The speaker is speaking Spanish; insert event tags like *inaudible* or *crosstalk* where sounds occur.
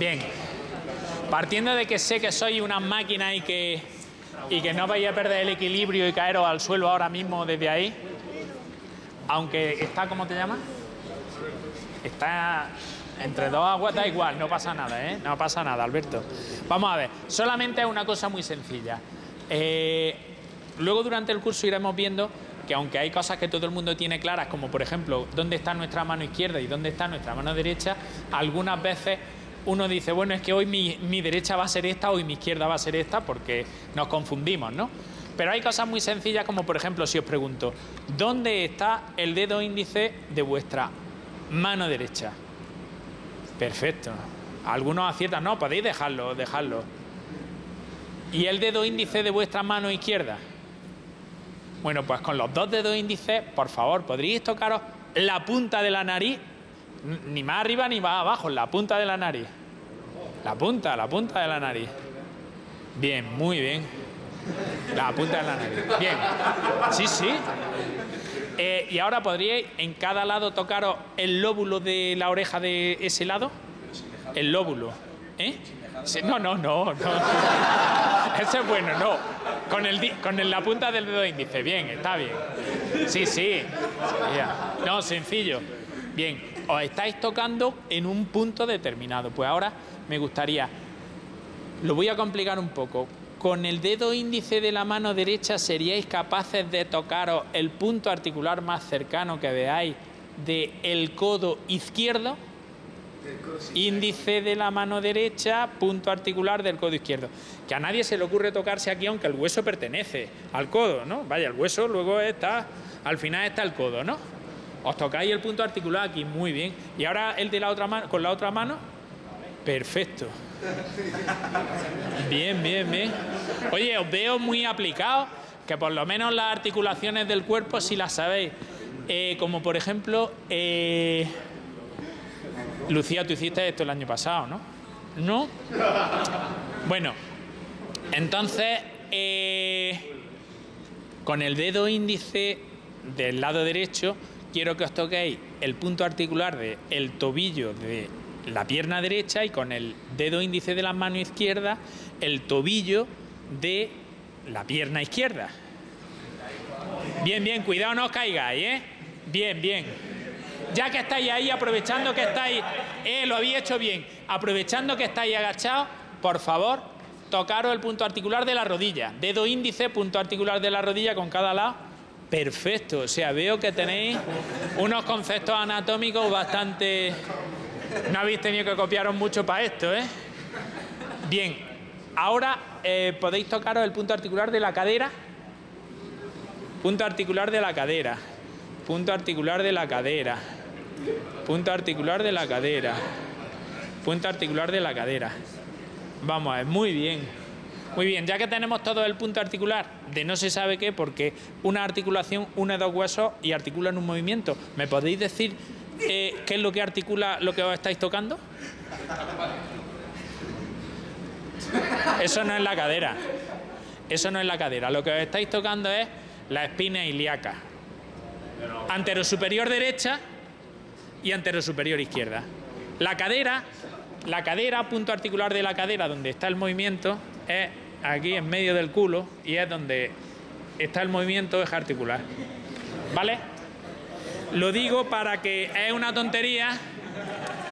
Bien. Partiendo de que sé que soy una máquina y que, y que no vais a perder el equilibrio y caeros al suelo ahora mismo desde ahí, aunque está, ¿cómo te llamas? Está entre dos aguas, da igual, no pasa nada, ¿eh? No pasa nada, Alberto. Vamos a ver, solamente una cosa muy sencilla. Eh, luego durante el curso iremos viendo que aunque hay cosas que todo el mundo tiene claras, como por ejemplo dónde está nuestra mano izquierda y dónde está nuestra mano derecha, algunas veces uno dice, bueno, es que hoy mi, mi derecha va a ser esta, hoy mi izquierda va a ser esta, porque nos confundimos, ¿no? Pero hay cosas muy sencillas como por ejemplo si os pregunto, ¿dónde está el dedo índice de vuestra mano derecha? Perfecto. Algunos aciertan, no, podéis dejarlo, dejarlo. ¿Y el dedo índice de vuestra mano izquierda? Bueno, pues con los dos dedos índices, por favor, ¿podríais tocaros la punta de la nariz? Ni más arriba ni más abajo, la punta de la nariz. La punta, la punta de la nariz. Bien, muy bien. La punta de la nariz. Bien. Sí, sí. Eh, y ahora podríais en cada lado tocaros el lóbulo de la oreja de ese lado. El lóbulo. ¿Eh? No, no, no, no. *laughs* Eso es bueno, no. Con, el, con la punta del dedo índice. Bien, está bien. Sí, sí. No, sencillo. Bien, os estáis tocando en un punto determinado. Pues ahora me gustaría, lo voy a complicar un poco. Con el dedo índice de la mano derecha seríais capaces de tocaros el punto articular más cercano que veáis del el codo izquierdo. Índice de la mano derecha, punto articular del codo izquierdo. Que a nadie se le ocurre tocarse aquí, aunque el hueso pertenece al codo, ¿no? Vaya, el hueso luego está, al final está el codo, ¿no? Os tocáis el punto articular aquí, muy bien. Y ahora el de la otra mano, con la otra mano, perfecto. Bien, bien, bien. Oye, os veo muy aplicados, que por lo menos las articulaciones del cuerpo si las sabéis. Eh, como por ejemplo, eh, Lucía, tú hiciste esto el año pasado, ¿no? ¿No? Bueno, entonces, eh, con el dedo índice del lado derecho, quiero que os toquéis el punto articular del el tobillo de la pierna derecha y con el dedo índice de la mano izquierda el tobillo de la pierna izquierda. Bien, bien, cuidado no os caigáis, ¿eh? Bien, bien. Ya que estáis ahí, aprovechando que estáis, eh, lo habéis hecho bien, aprovechando que estáis agachados, por favor, tocaros el punto articular de la rodilla. Dedo índice, punto articular de la rodilla con cada lado. Perfecto, o sea, veo que tenéis unos conceptos anatómicos bastante no habéis tenido que copiaros mucho para esto, ¿eh? Bien, ahora eh, podéis tocaros el punto articular de la cadera. Punto articular de la cadera. Punto articular de la cadera. Punto articular de la cadera. Punto articular de la cadera. Vamos a ver, muy bien. Muy bien, ya que tenemos todo el punto articular de no se sabe qué, porque una articulación une dos huesos y articulan un movimiento, ¿me podéis decir eh, qué es lo que articula lo que os estáis tocando? Eso no es la cadera. Eso no es la cadera. Lo que os estáis tocando es la espina ilíaca. Antero superior derecha y antero superior izquierda. La cadera, la cadera, punto articular de la cadera, donde está el movimiento, es aquí en medio del culo y es donde está el movimiento eje articular. ¿Vale? Lo digo para que es una tontería,